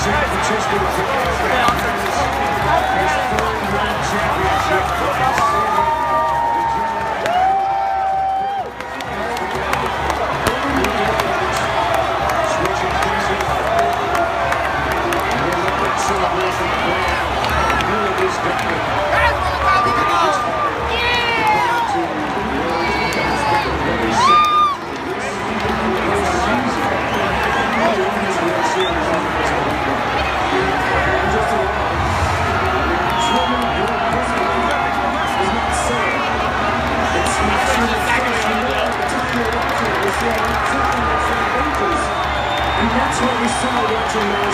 San Francisco 49ers. National Championship And that's what we saw watching